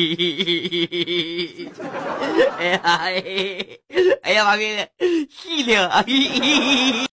哎呀，哎呀妈逼的，细听。